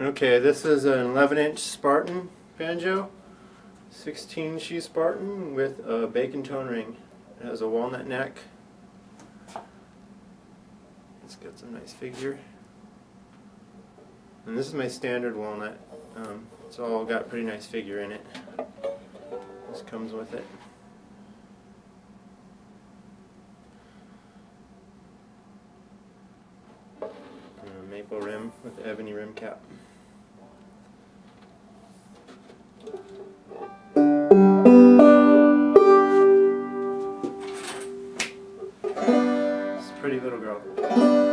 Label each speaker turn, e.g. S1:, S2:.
S1: Okay, this is an 11 inch Spartan banjo, 16 sheet Spartan with a Bacon tone ring. It has a walnut neck. It's got some nice figure. And this is my standard walnut. Um, it's all got pretty nice figure in it. This comes with it. Maple rim with ebony rim cap. It's a pretty little girl.